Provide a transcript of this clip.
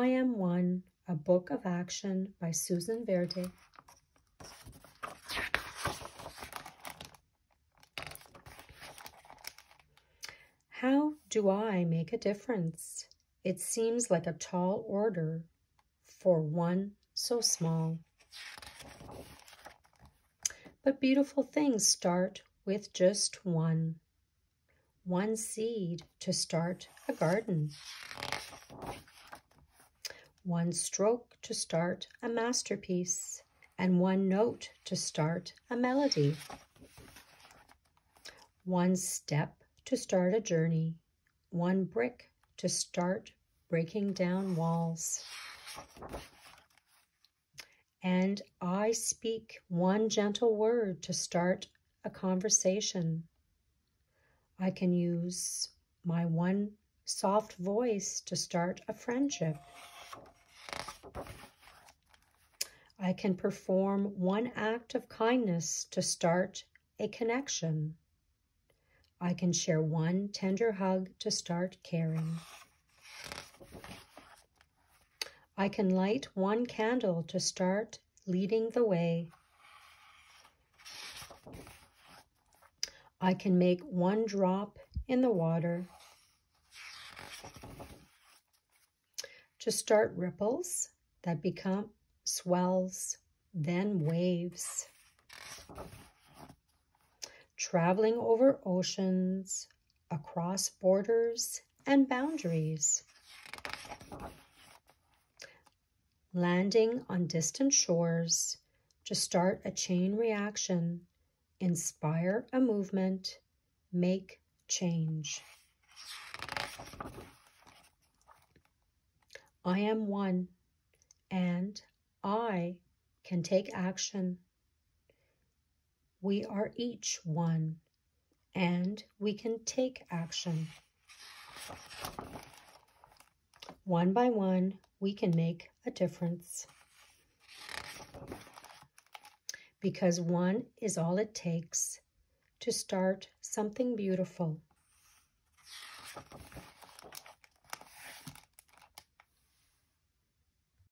I Am One, a book of action by Susan Verde. How do I make a difference? It seems like a tall order for one so small. But beautiful things start with just one. One seed to start a garden. One stroke to start a masterpiece. And one note to start a melody. One step to start a journey. One brick to start breaking down walls. And I speak one gentle word to start a conversation. I can use my one soft voice to start a friendship. I can perform one act of kindness to start a connection. I can share one tender hug to start caring. I can light one candle to start leading the way. I can make one drop in the water to start ripples that become swells, then waves. Traveling over oceans, across borders and boundaries landing on distant shores to start a chain reaction, inspire a movement, make change. I am one and I can take action. We are each one and we can take action. One by one, we can make a difference. Because one is all it takes to start something beautiful.